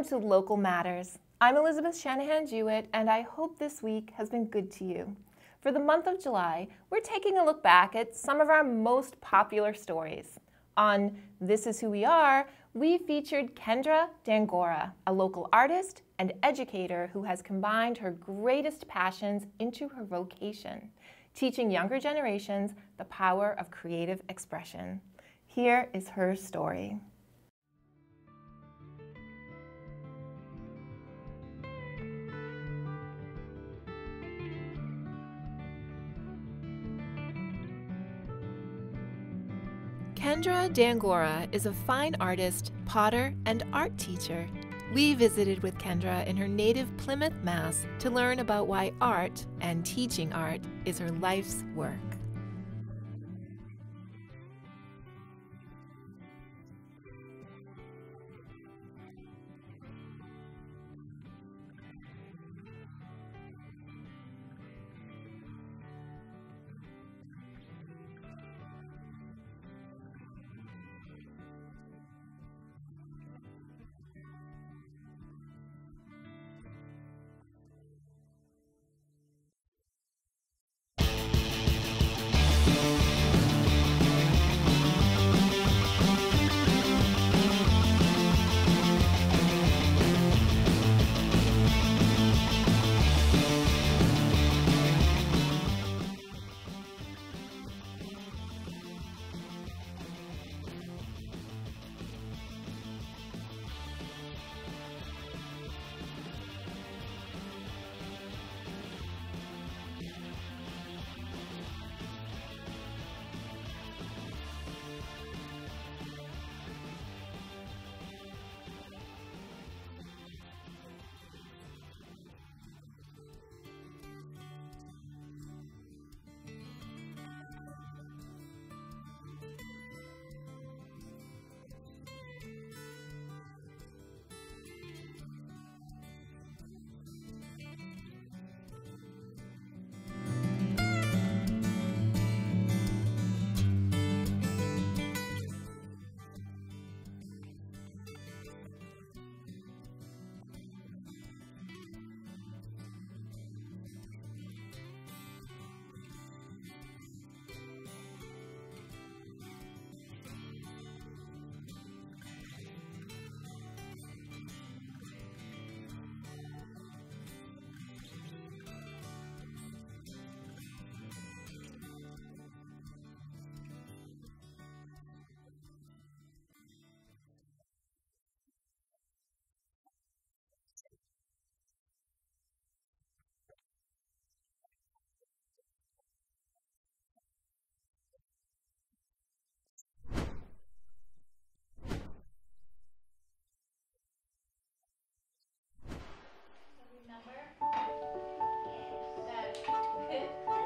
welcome to Local Matters. I'm Elizabeth Shanahan Jewett, and I hope this week has been good to you. For the month of July, we're taking a look back at some of our most popular stories. On This Is Who We Are, we featured Kendra D'Angora, a local artist and educator who has combined her greatest passions into her vocation, teaching younger generations the power of creative expression. Here is her story. Kendra D'Angora is a fine artist, potter, and art teacher. We visited with Kendra in her native Plymouth, Mass. to learn about why art and teaching art is her life's work.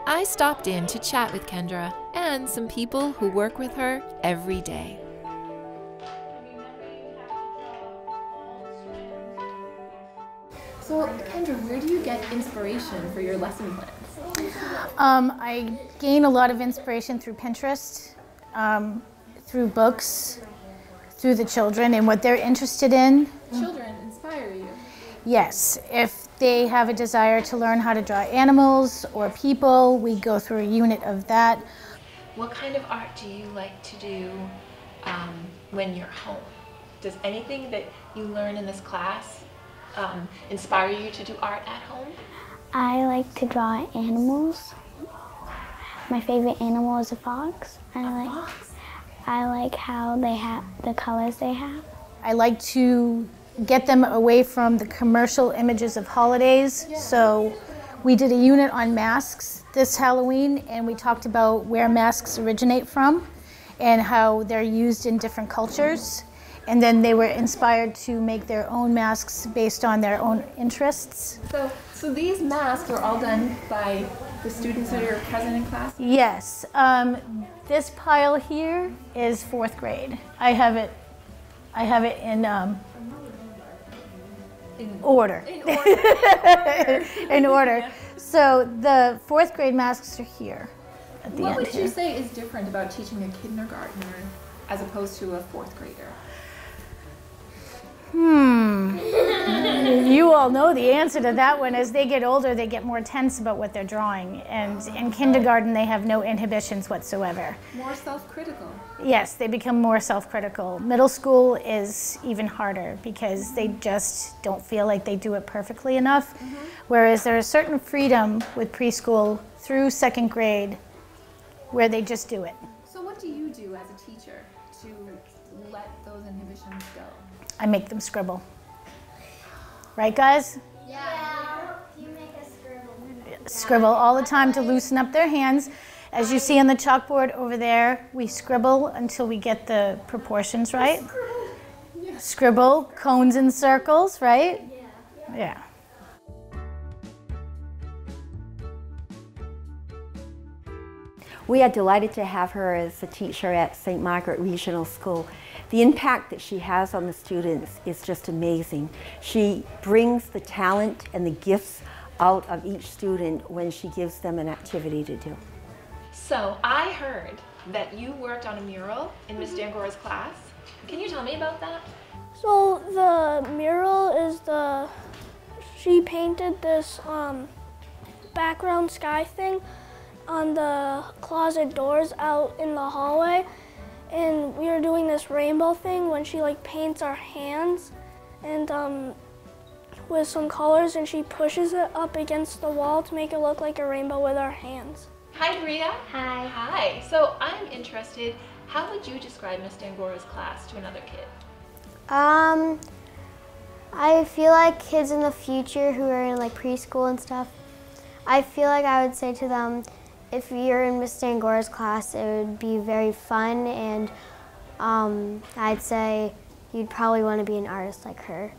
I stopped in to chat with Kendra and some people who work with her every day. So, Kendra, where do you get inspiration for your lesson plans? Um, I gain a lot of inspiration through Pinterest, um, through books, through the children and what they're interested in. Children inspire you? Yes. If they have a desire to learn how to draw animals or people, we go through a unit of that. What kind of art do you like to do um, when you're home? Does anything that you learn in this class um, inspire you to do art at home? I like to draw animals. My favorite animal is a fox. I a like fox? I like how they have the colors they have. I like to get them away from the commercial images of holidays. Yeah. So we did a unit on masks this Halloween and we talked about where masks originate from and how they're used in different cultures. And then they were inspired to make their own masks based on their own interests. So, so these masks are all done by the students that are present in class? Yes. Um, this pile here is fourth grade. I have it. I have it in um, in order. In order. in order. Yeah. So the fourth grade masks are here. At the what would here. you say is different about teaching a kindergartner as opposed to a fourth grader? Hmm. you all know the answer to that one. As they get older, they get more tense about what they're drawing. And in kindergarten, they have no inhibitions whatsoever. More self-critical. Yes, they become more self-critical. Middle school is even harder because they just don't feel like they do it perfectly enough. Mm-hmm. Whereas there's certain freedom with preschool through second grade where they just do it. So what do you do as a teacher to let those inhibitions go? I make them scribble. Right, guys? Yeah. You make us scribble. Scribble all the time to loosen up their hands. As you see on the chalkboard over there, we scribble until we get the proportions right. Scribble cones and circles, right? Yeah. Yeah. We are delighted to have her as a teacher at St. Margaret Regional School. The impact that she has on the students is just amazing. She brings the talent and the gifts out of each student when she gives them an activity to do. So I heard that you worked on a mural in Miss D'Angora's class. Can you tell me about that? So the mural is the, she painted this um, background sky thing on the closet doors out in the hallway and we were doing this rainbow thing when she like paints our hands and um, with some colors and she pushes it up against the wall to make it look like a rainbow with our hands. Hi Bria. Hi. Hi. So I'm interested, how would you describe Miss D'Angora's class to another kid? Um, I feel like kids in the future who are in like preschool and stuff, I feel like I would say to them, if you're in Miss D'Angora's class, it would be very fun, and um, I'd say you'd probably want to be an artist like her.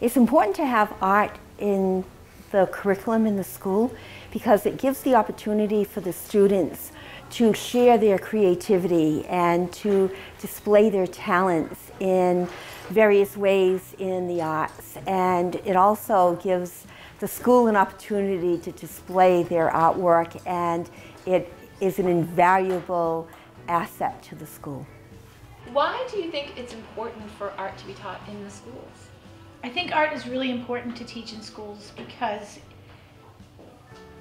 It's important to have art in the curriculum in the school because it gives the opportunity for the students to share their creativity and to display their talents in various ways in the arts. And it also gives the school an opportunity to display their artwork, and it is an invaluable asset to the school. Why do you think it's important for art to be taught in the schools? I think art is really important to teach in schools because,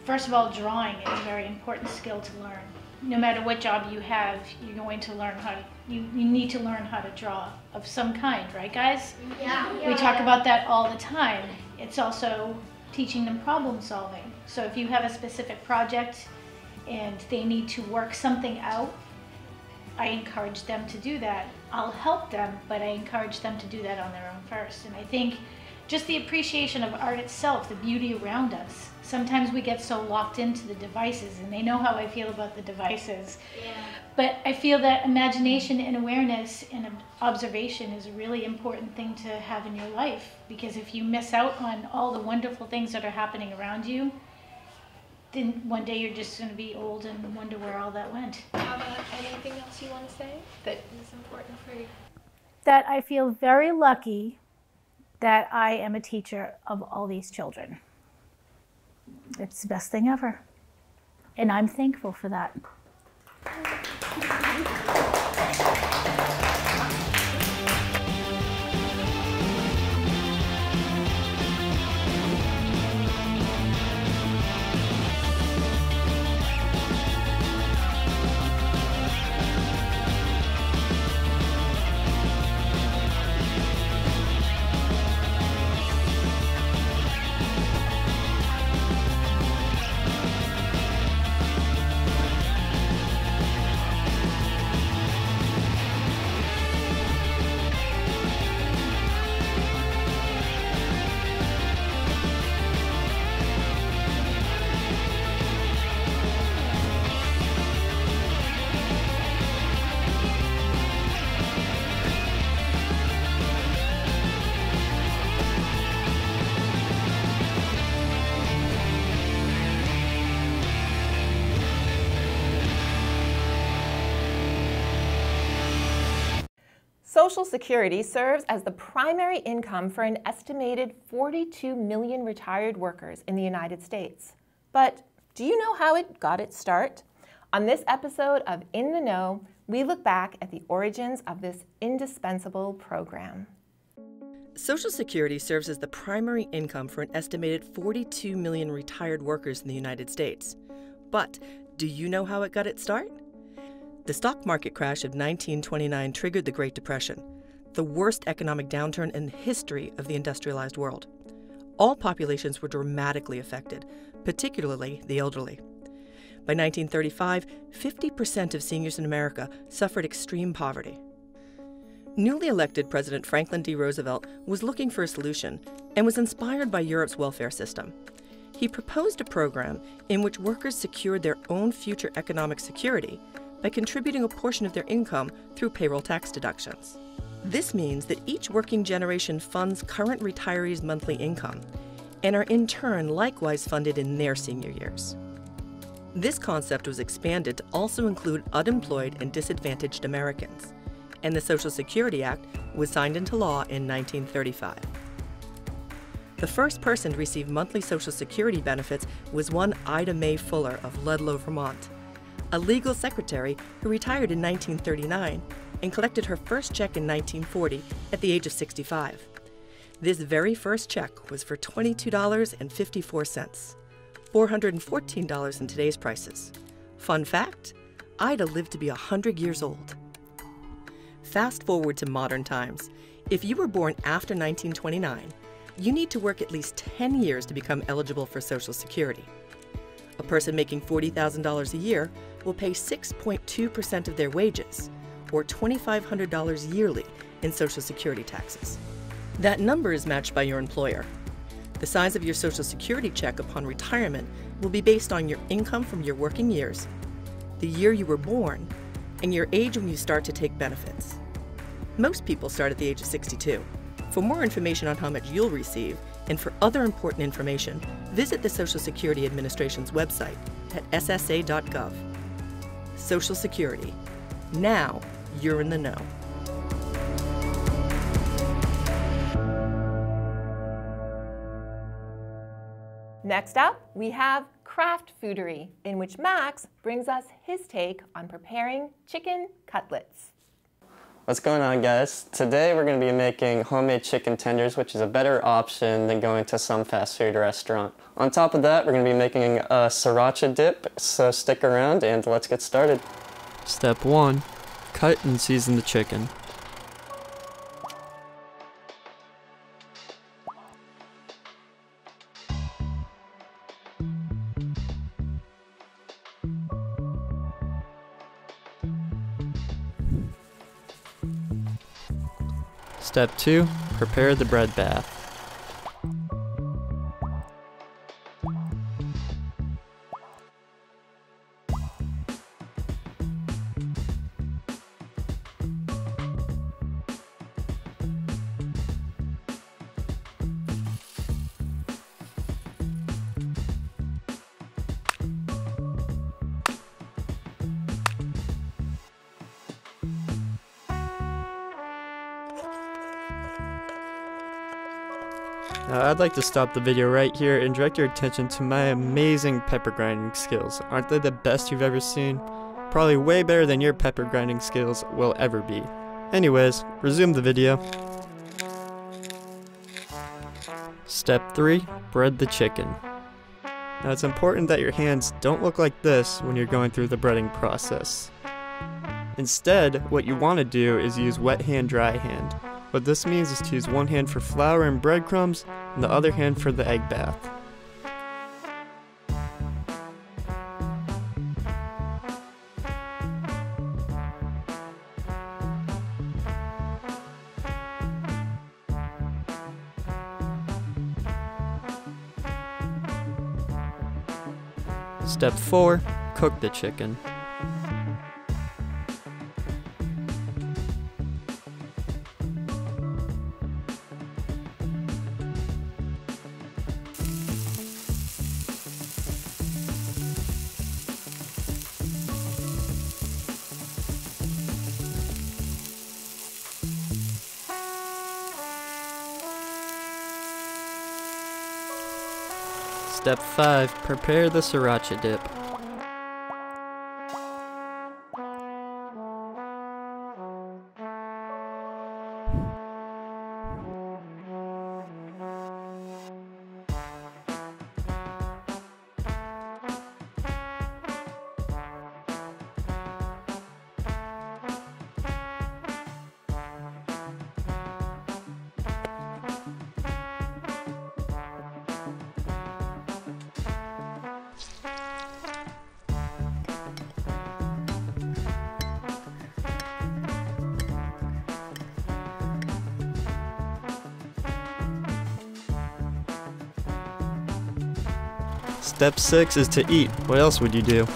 first of all, drawing is a very important skill to learn no matter what job you have, you're going to learn how to, you, you need to learn how to draw of some kind, right guys? Yeah. We talk about that all the time. It's also teaching them problem solving. So if you have a specific project and they need to work something out, I encourage them to do that. I'll help them, but I encourage them to do that on their own first. And I think just the appreciation of art itself, the beauty around us, sometimes we get so locked into the devices, and they know how I feel about the devices. Yeah. But I feel that imagination and awareness and observation is a really important thing to have in your life because if you miss out on all the wonderful things that are happening around you, then one day you're just going to be old and wonder where all that went. How about anything else you want to say that is important for you? That I feel very lucky that I am a teacher of all these children. It's the best thing ever. And I'm thankful for that. Social Security serves as the primary income for an estimated 42 million retired workers in the United States. But do you know how it got its start? On this episode of In the Know, we look back at the origins of this indispensable program. Social Security serves as the primary income for an estimated 42 million retired workers in the United States. But do you know how it got its start? The stock market crash of 1929 triggered the Great Depression, the worst economic downturn in the history of the industrialized world. All populations were dramatically affected, particularly the elderly. By 1935, 50% of seniors in America suffered extreme poverty. Newly elected President Franklin D. Roosevelt was looking for a solution and was inspired by Europe's welfare system. He proposed a program in which workers secured their own future economic security by contributing a portion of their income through payroll tax deductions. This means that each working generation funds current retirees' monthly income and are in turn likewise funded in their senior years. This concept was expanded to also include unemployed and disadvantaged Americans, and the Social Security Act was signed into law in 1935. The first person to receive monthly Social Security benefits was one Ida Mae Fuller of Ludlow, Vermont, a legal secretary who retired in 1939 and collected her first check in 1940 at the age of 65. This very first check was for $22.54, $414 in today's prices. Fun fact Ida lived to be 100 years old. Fast forward to modern times. If you were born after 1929, you need to work at least 10 years to become eligible for Social Security. A person making $40,000 a year will pay 6.2% of their wages, or $2,500 yearly in Social Security taxes. That number is matched by your employer. The size of your Social Security check upon retirement will be based on your income from your working years, the year you were born, and your age when you start to take benefits. Most people start at the age of 62. For more information on how much you'll receive and for other important information, visit the Social Security Administration's website at ssa.gov. Social Security. Now you're in the know. Next up, we have Craft Foodery, in which Max brings us his take on preparing chicken cutlets. What's going on guys? Today we're going to be making homemade chicken tenders which is a better option than going to some fast food restaurant. On top of that we're going to be making a sriracha dip so stick around and let's get started. Step 1. Cut and season the chicken. Step 2. Prepare the bread bath. I'd like to stop the video right here and direct your attention to my amazing pepper grinding skills. Aren't they the best you've ever seen? Probably way better than your pepper grinding skills will ever be. Anyways, resume the video. Step 3. Bread the chicken. Now it's important that your hands don't look like this when you're going through the breading process. Instead, what you want to do is use wet hand, dry hand. What this means is to use one hand for flour and breadcrumbs and the other hand for the egg bath. Step 4. Cook the chicken. 5. Prepare the sriracha dip. Step 6 is to eat. What else would you do?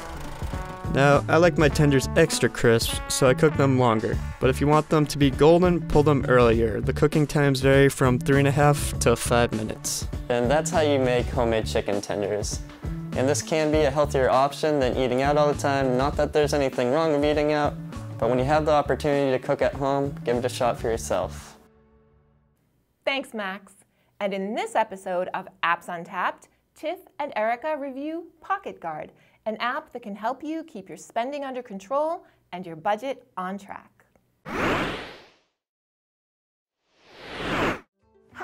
Now, I like my tenders extra crisp, so I cook them longer. But if you want them to be golden, pull them earlier. The cooking times vary from 3.5 to 5 minutes. And that's how you make homemade chicken tenders. And this can be a healthier option than eating out all the time. Not that there's anything wrong with eating out, but when you have the opportunity to cook at home, give it a shot for yourself. Thanks, Max. And in this episode of Apps Untapped, Tiff and Erica review PocketGuard, an app that can help you keep your spending under control and your budget on track.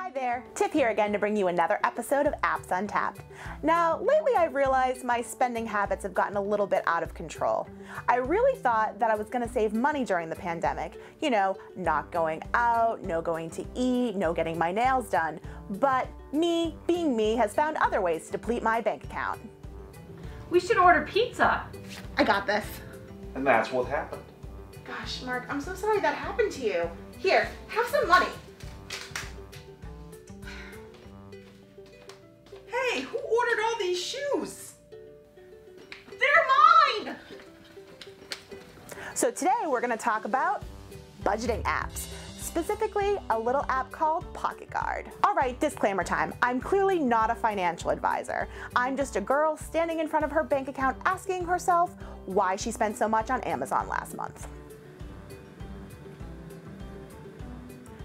Hi there, Tiff here again to bring you another episode of Apps Untapped. Now, lately I've realized my spending habits have gotten a little bit out of control. I really thought that I was going to save money during the pandemic, you know, not going out, no going to eat, no getting my nails done. But me, being me, has found other ways to deplete my bank account. We should order pizza. I got this. And that's what happened. Gosh, Mark, I'm so sorry that happened to you. Here, have some money. Who ordered all these shoes? They're mine! So today we're going to talk about budgeting apps. Specifically, a little app called PocketGuard. All right, disclaimer time. I'm clearly not a financial advisor. I'm just a girl standing in front of her bank account asking herself why she spent so much on Amazon last month.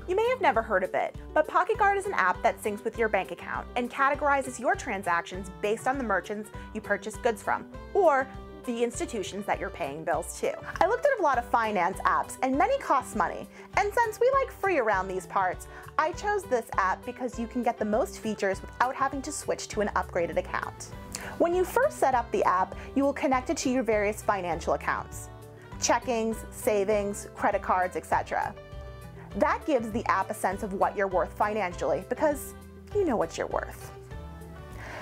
You may have never heard of it, but PocketGuard is an app that syncs with your bank account and categorizes your transactions based on the merchants you purchase goods from, or the institutions that you're paying bills to. I looked at a lot of finance apps and many cost money. And since we like free around these parts, I chose this app because you can get the most features without having to switch to an upgraded account. When you first set up the app, you will connect it to your various financial accounts. Checkings, savings, credit cards, etc. That gives the app a sense of what you're worth financially because you know what you're worth.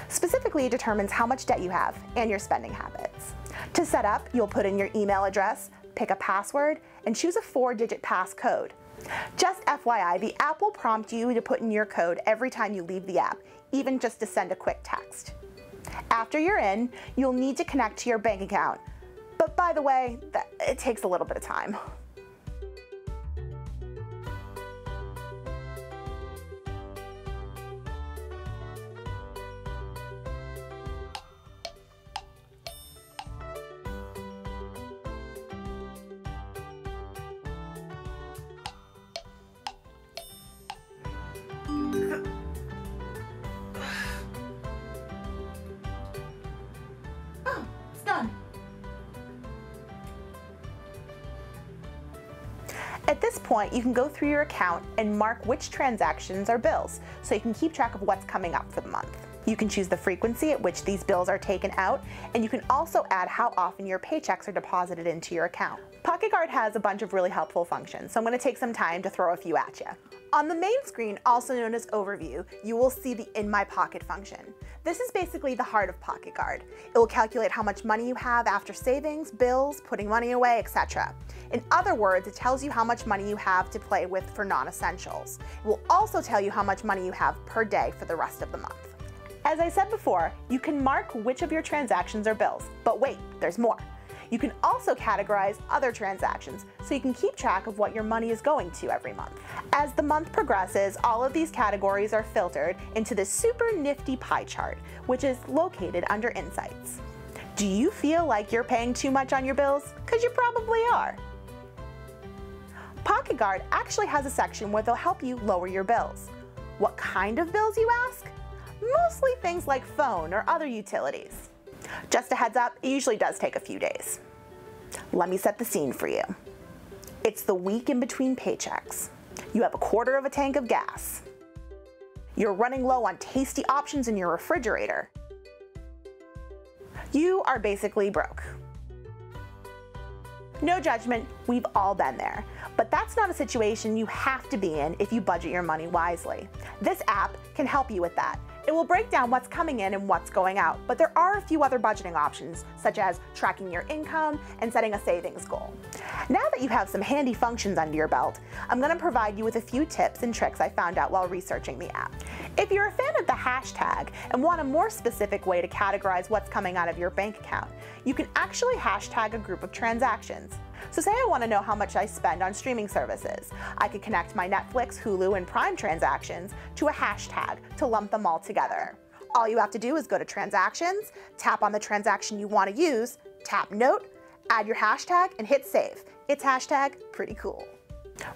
Specifically, it determines how much debt you have and your spending habits. To set up, you'll put in your email address, pick a password, and choose a four-digit passcode. Just FYI, the app will prompt you to put in your code every time you leave the app, even just to send a quick text. After you're in, you'll need to connect to your bank account. But by the way, that, it takes a little bit of time. You can go through your account and mark which transactions are bills, so you can keep track of what's coming up for the month. You can choose the frequency at which these bills are taken out, and you can also add how often your paychecks are deposited into your account. PocketGuard has a bunch of really helpful functions, so I'm going to take some time to throw a few at you. On the main screen, also known as Overview, you will see the In My Pocket function. This is basically the heart of PocketGuard. It will calculate how much money you have after savings, bills, putting money away, etc. In other words, it tells you how much money you have to play with for non-essentials. It will also tell you how much money you have per day for the rest of the month. As I said before, you can mark which of your transactions are bills, but wait, there's more. You can also categorize other transactions so you can keep track of what your money is going to every month. As the month progresses, all of these categories are filtered into this super nifty pie chart, which is located under Insights. Do you feel like you're paying too much on your bills? Because you probably are. PocketGuard actually has a section where they'll help you lower your bills. What kind of bills, you ask? Mostly things like phone or other utilities. Just a heads up, it usually does take a few days. Let me set the scene for you. It's the week in between paychecks. You have a quarter of a tank of gas. You're running low on tasty options in your refrigerator. You are basically broke. No judgment, we've all been there. But that's not a situation you have to be in if you budget your money wisely. This app can help you with that. It will break down what's coming in and what's going out, but there are a few other budgeting options, such as tracking your income and setting a savings goal. Now that you have some handy functions under your belt, I'm going to provide you with a few tips and tricks I found out while researching the app. If you're a fan of the hashtag and want a more specific way to categorize what's coming out of your bank account, you can actually hashtag a group of transactions. So say I want to know how much I spend on streaming services. I could connect my Netflix, Hulu, and Prime transactions to a hashtag to lump them all together. All you have to do is go to transactions, tap on the transaction you want to use, tap note, add your hashtag, and hit save. It's hashtag pretty cool.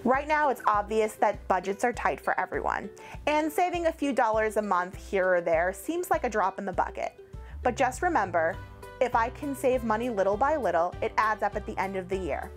Right now, it's obvious that budgets are tight for everyone, and saving a few dollars a month here or there seems like a drop in the bucket. But just remember, if I can save money little by little, it adds up at the end of the year.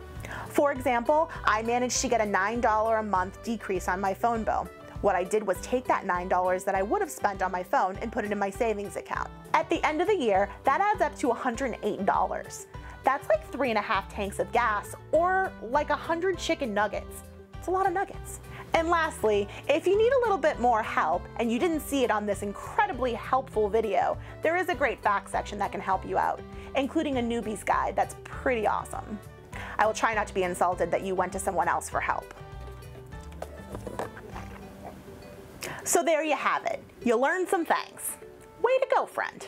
For example, I managed to get a $9 a month decrease on my phone bill. What I did was take that $9 that I would have spent on my phone and put it in my savings account. At the end of the year, that adds up to $108. That's like three and a half tanks of gas or like a 100 chicken nuggets. It's a lot of nuggets. And lastly, if you need a little bit more help and you didn't see it on this incredibly helpful video, there is a great fact section that can help you out, including a newbie's guide that's pretty awesome. I will try not to be insulted that you went to someone else for help. So there you have it. You learned some things. Way to go, friend.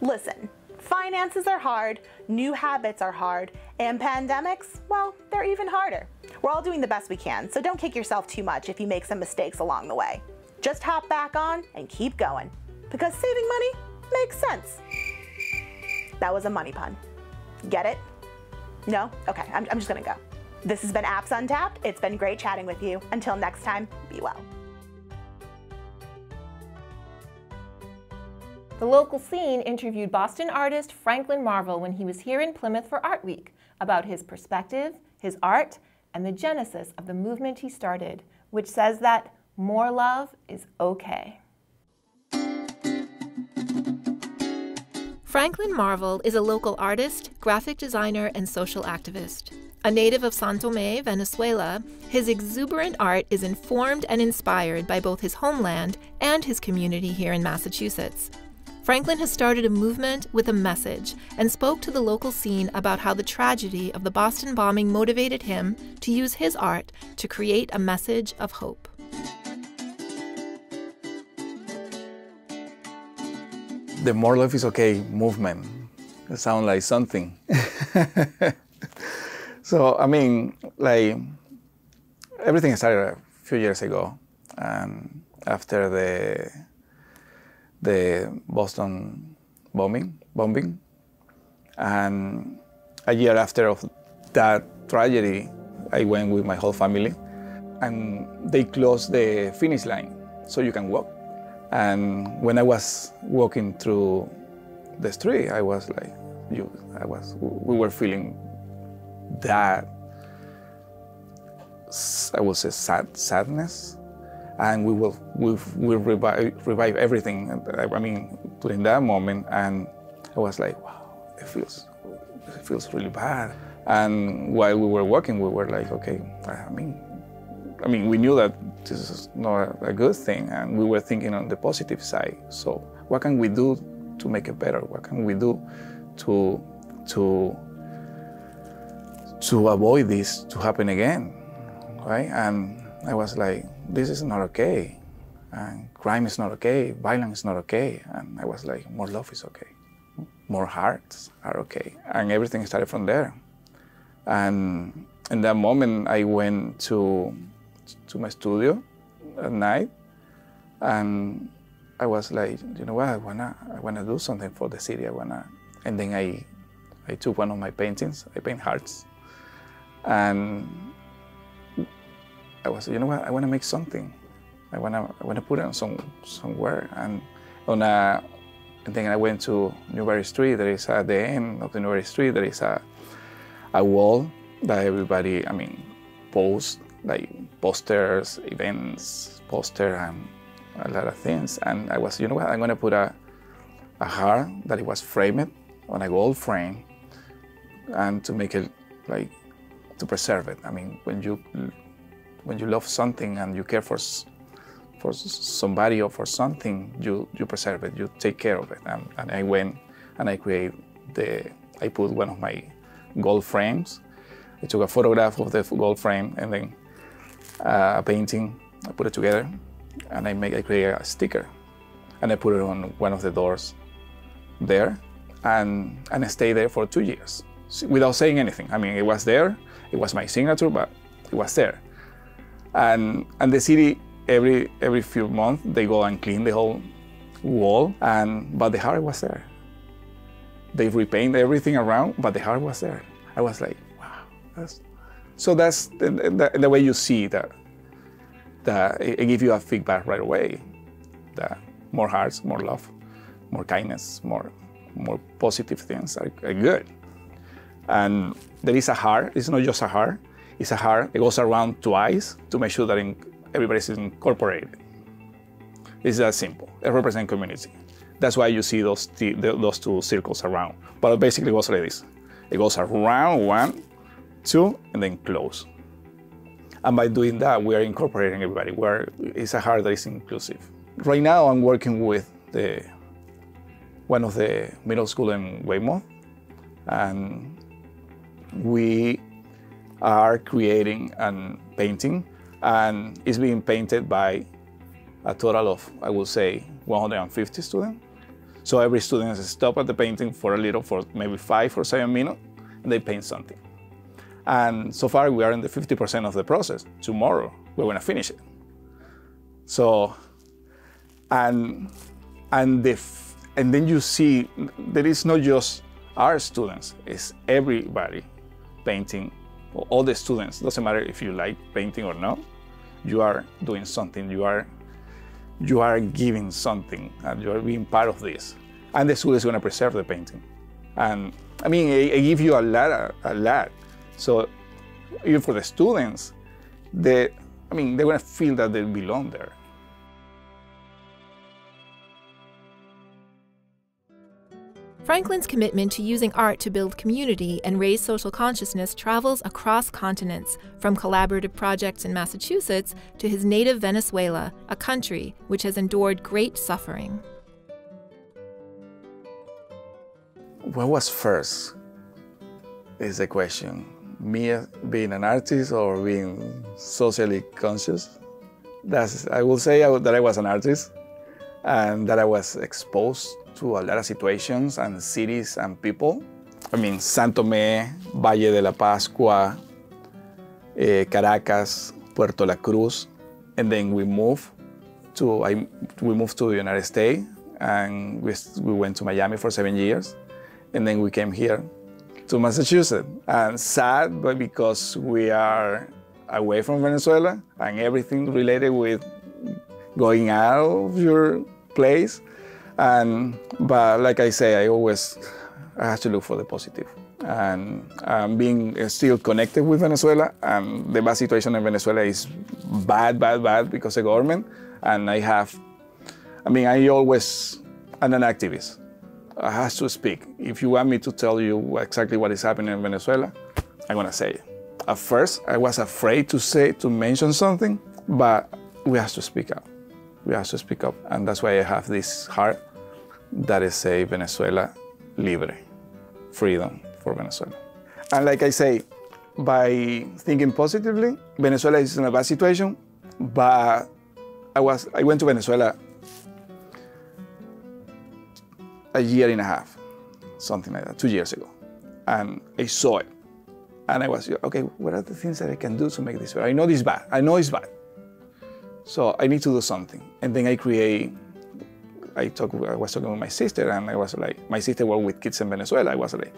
Listen, finances are hard, new habits are hard, and pandemics, well, they're even harder. We're all doing the best we can, so don't kick yourself too much if you make some mistakes along the way. Just hop back on and keep going, because saving money makes sense. That was a money pun. Get it? No? Okay, I'm, I'm just gonna go. This has been Apps Untapped. It's been great chatting with you. Until next time, be well. The Local Seen interviewed Boston artist Franklin Marval when he was here in Plymouth for Art Week about his perspective, his art, and the genesis of the movement he started, which says that more love is okay. Franklin Marval is a local artist, graphic designer, and social activist. A native of San Tome, Venezuela, his exuberant art is informed and inspired by both his homeland and his community here in Massachusetts. Franklin has started a movement with a message and spoke to the Local Seen about how the tragedy of the Boston bombing motivated him to use his art to create a message of hope. The More life is Okay movement it sounds like something. so, I mean, like, everything started a few years ago. And after the the Boston bombing, bombing. And a year after of that tragedy, I went with my whole family, and they closed the finish line so you can walk. And when I was walking through the street, I was like, you, I was, we were feeling that, I would say, sad, sadness and we will we will revive, revive everything. I mean, during that moment, and I was like, wow, it feels it feels really bad. And while we were working, we were like, okay, I mean, I mean, we knew that this is not a good thing, and we were thinking on the positive side. So, what can we do to make it better? What can we do to to to avoid this to happen again, right? And I was like, this is not okay. And crime is not okay. Violence is not okay. And I was like, more love is okay. More hearts are okay. And everything started from there. And in that moment, I went to, to my studio at night. And I was like, you know what, I wanna, I wanna do something for the city. I wanna, and then I, I took one of my paintings. I paint hearts, and I was, you know what, I want to make something. I want to, I want to put it on some, somewhere. And on a, and then I went to Newbury Street. There is at the end of the Newbury Street, there is a, a wall that everybody, I mean, posts, like posters, events, poster, and a lot of things. And I was, you know what, I'm going to put a, a heart that it was framed on a gold frame and to make it like, to preserve it. I mean, when you when you love something and you care for for somebody or for something, you, you preserve it, you take care of it. And, and I went and I create the, I put one of my gold frames. I took a photograph of the gold frame and then uh, a painting. I put it together and I make, I create a sticker and I put it on one of the doors there and, and I stayed there for two years without saying anything. I mean, it was there, it was my signature, but it was there. And, and the city, every, every few months, they go and clean the whole wall, and, but the heart was there. They repaint everything around, but the heart was there. I was like, wow. That's... So that's the, the, the, way you see that, that it, gives you a feedback right away. That more hearts, more love, more kindness, more, more positive things are, are good. And there is a heart, it's not just a heart, it's a heart. It goes around twice to make sure that in, everybody's incorporated. It's that simple. It represents community. That's why you see those, those two circles around. But it basically goes like this. It goes around one, two, and then close. And by doing that, we are incorporating everybody. We're, it's a heart that is inclusive. Right now, I'm working with the, one of the middle school in Weymouth, and we are creating and painting, and it's being painted by a total of, I would say, 150 students. So every student stop at the painting for a little, for maybe five or seven minutes, and they paint something. And so far, we are in the 50% of the process. Tomorrow, we're going to finish it. So, and and the and then you see that it's not just our students; it's everybody painting all the students, doesn't matter if you like painting or not, you are doing something, you are, you are giving something, and you are being part of this. And the school is going to preserve the painting. And I mean, it, it gives you a lot, a lot. So even for the students, they, I mean, they're going to feel that they belong there. Franklin's commitment to using art to build community and raise social consciousness travels across continents, from collaborative projects in Massachusetts to his native Venezuela, a country which has endured great suffering. What was first is the question. Me being an artist or being socially conscious? That's, I will say that I was an artist and that I was exposed to a lot of situations and cities and people. I mean, Santo Tomé, Valle de la Pascua, eh, Caracas, Puerto La Cruz, and then we moved to I, we moved to the United States and we, we went to Miami for seven years, and then we came here to Massachusetts. And sad, but because we are away from Venezuela and everything related with going out of your place, and, but like I say, I always I have to look for the positive. And um, being still connected with Venezuela, and the bad situation in Venezuela is bad, bad, bad because of the government. And I have, I mean, I always, I'm an activist. I have to speak. If you want me to tell you exactly what is happening in Venezuela, I'm gonna say it. At first, I was afraid to say, to mention something, but we have to speak up we have to speak up. And that's why I have this heart that is say Venezuela libre, freedom for Venezuela. And like I say, by thinking positively, Venezuela is in a bad situation, but I was I went to Venezuela a year and a half, something like that, two years ago. And I saw it. And I was, okay, what are the things that I can do to make this better? I know this bad. I know it's bad. So I need to do something. And then I create, I, talk, I was talking with my sister and I was like, my sister worked with kids in Venezuela. I was like,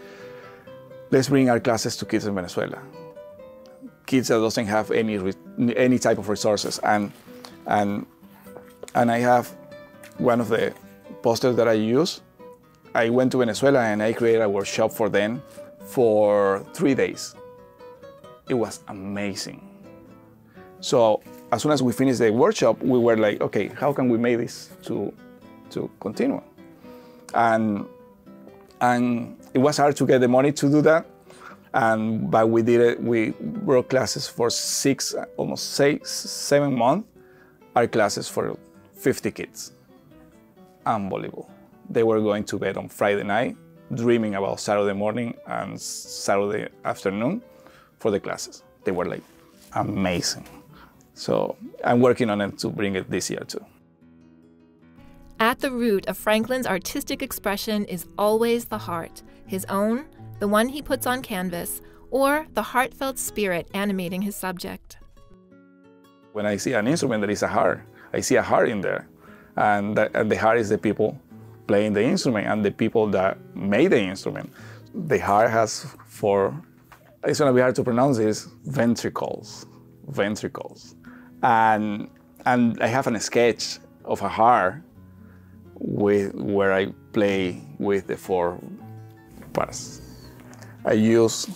let's bring our classes to kids in Venezuela. Kids that doesn't have any, any type of resources. And, and, and I have one of the posters that I use. I went to Venezuela and I created a workshop for them for three days. It was amazing. So as soon as we finished the workshop, we were like, okay, how can we make this to, to continue? And, and it was hard to get the money to do that. And, but we did it, we broke classes for six, almost six, seven months. our classes for 50 kids. Unbelievable. They were going to bed on Friday night, dreaming about Saturday morning and Saturday afternoon for the classes. They were like amazing. So I'm working on it to bring it this year too. At the root of Franklin's artistic expression is always the heart, his own, the one he puts on canvas, or the heartfelt spirit animating his subject. When I see an instrument, there is a heart. I see a heart in there. And, that, and the heart is the people playing the instrument and the people that made the instrument. The heart has four, it's gonna be hard to pronounce this, ventricles, ventricles. And, and I have a sketch of a heart with, where I play with the four parts. I use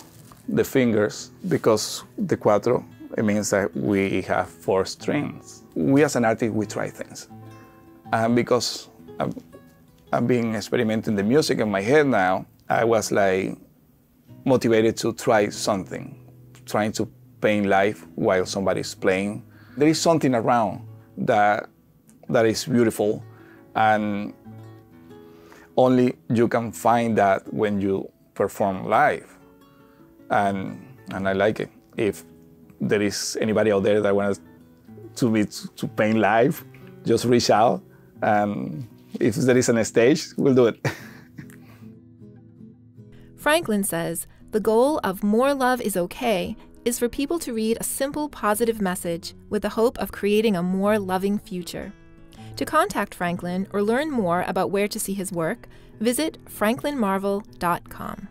the fingers because the cuatro, it means that we have four strings. We as an artist, we try things. And because I'm, I'm being experimenting the music in my head now, I was like motivated to try something, trying to paint life while somebody's playing. There is something around that that is beautiful and only you can find that when you perform live. And, and I like it. If there is anybody out there that wants to be to paint live, just reach out. And if there is a stage, we'll do it. Franklin says the goal of More Love is Okay is for people to read a simple positive message with the hope of creating a more loving future. To contact Franklin or learn more about where to see his work, visit franklinmarval.com.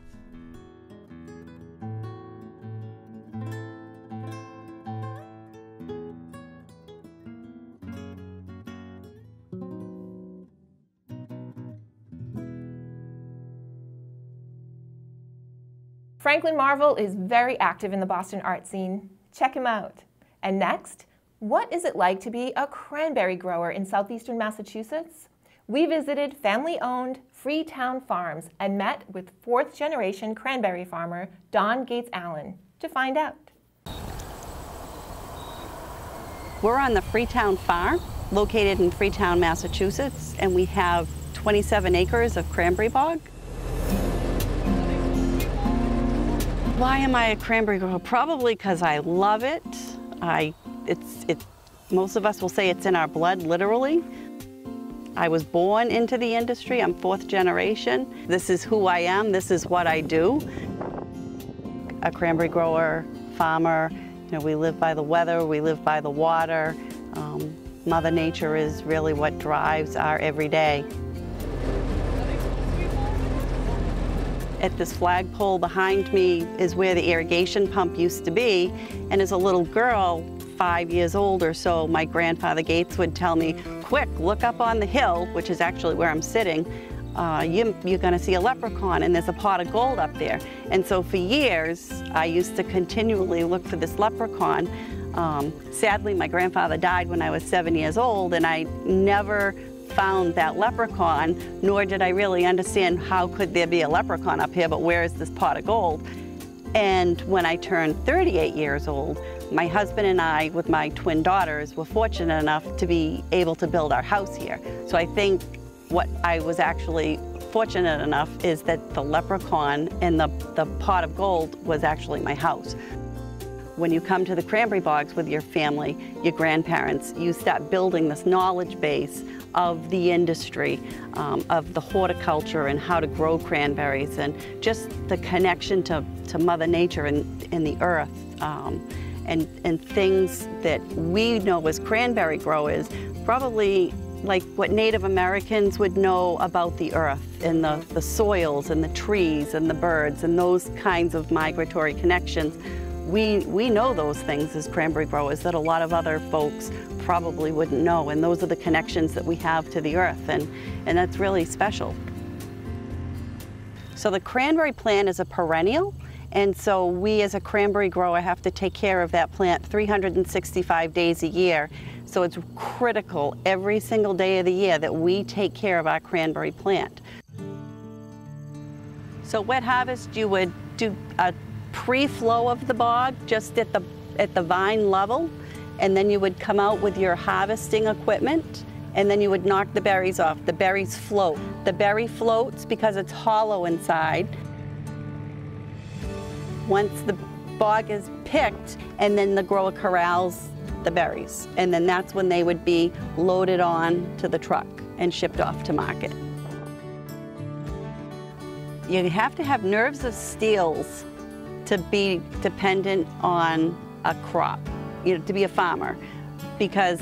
Franklin Marval is very active in the Boston art scene. Check him out. And next, what is it like to be a cranberry grower in southeastern Massachusetts? We visited family owned Freetown Farms and met with fourth generation cranberry farmer Dawn Gates Allen to find out. We're on the Freetown Farm, located in Freetown, Massachusetts, and we have 27 acres of cranberry bog. Why am I a cranberry grower? Probably because I love it. I it's, it, most of us will say it's in our blood, literally. I was born into the industry. I'm fourth generation. This is who I am. This is what I do. A cranberry grower, farmer. You know, we live by the weather. We live by the water. Um, Mother Nature is really what drives our everyday. At this flagpole behind me is where the irrigation pump used to be. And as a little girl, five years old or so, my grandfather Gates would tell me, quick, look up on the hill, which is actually where I'm sitting, uh, you, you're going to see a leprechaun and there's a pot of gold up there. And so for years, I used to continually look for this leprechaun. Um, sadly, my grandfather died when I was seven years old and I never found that leprechaun, nor did I really understand how could there be a leprechaun up here, but where is this pot of gold? And when I turned 38 years old, my husband and I, with my twin daughters, were fortunate enough to be able to build our house here. So I think what I was actually fortunate enough is that the leprechaun and the, the pot of gold was actually my house. When you come to the cranberry bogs with your family, your grandparents, you start building this knowledge base of the industry, um, of the horticulture and how to grow cranberries and just the connection to, to Mother Nature and, and the earth. Um, and, and things that we know as cranberry growers, probably like what Native Americans would know about the earth and the, the soils and the trees and the birds and those kinds of migratory connections. We, we know those things as cranberry growers that a lot of other folks probably wouldn't know. And those are the connections that we have to the earth. And, and that's really special. So the cranberry plant is a perennial. And so we as a cranberry grower have to take care of that plant 365 days a year. So it's critical every single day of the year that we take care of our cranberry plant. So wet harvest, you would do a pre-flow of the bog just at the, at the vine level. and then you would come out with your harvesting equipment and then you would knock the berries off. The berries float. The berry floats because it's hollow inside. Once the bog is picked, and then the grower corrals the berries. And then that's when they would be loaded on to the truck and shipped off to market. You have to have nerves of steels to be dependent on a crop, you know, to be a farmer, because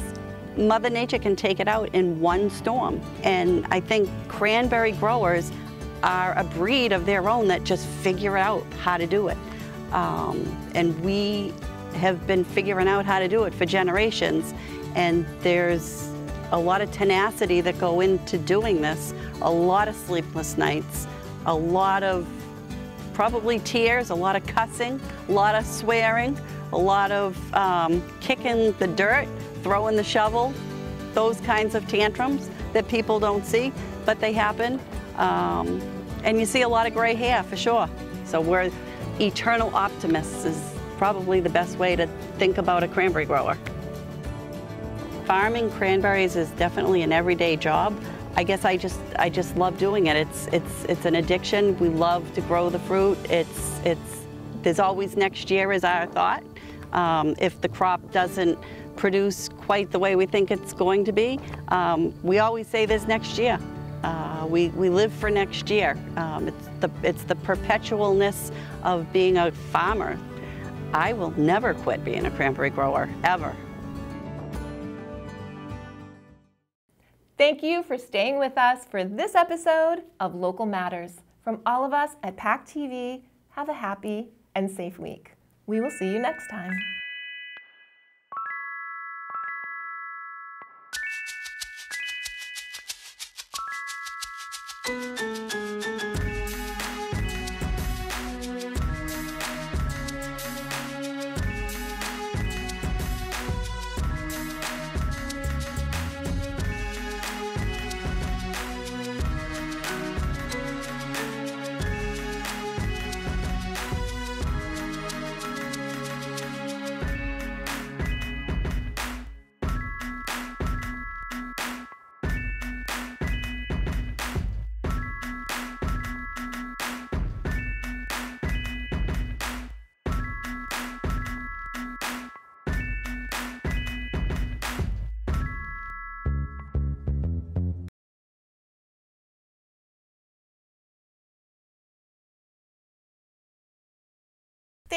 Mother Nature can take it out in one storm. And I think cranberry growers are a breed of their own that just figure out how to do it. Um, and we have been figuring out how to do it for generations. And there's a lot of tenacity that go into doing this, a lot of sleepless nights, a lot of probably tears, a lot of cussing, a lot of swearing, a lot of um, kicking the dirt, throwing the shovel, those kinds of tantrums that people don't see, but they happen. Um, and you see a lot of gray hair for sure. So we're eternal optimists is probably the best way to think about a cranberry grower. Farming cranberries is definitely an everyday job. I guess I just I just love doing it. It's it's it's an addiction. We love to grow the fruit. It's it's there's always next year is our thought. Um, if the crop doesn't produce quite the way we think it's going to be, um, we always say there's next year. Uh, we, we live for next year. Um, it's, the, it's the perpetualness of being a farmer. I will never quit being a cranberry grower, ever. Thank you for staying with us for this episode of Local Matters. From all of us at PAC TV, have a happy and safe week. We will see you next time.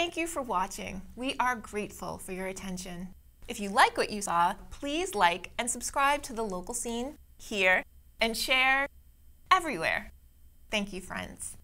Thank you for watching. We are grateful for your attention. If you like what you saw, please like and subscribe to the Local Seen here and share everywhere. Thank you, friends.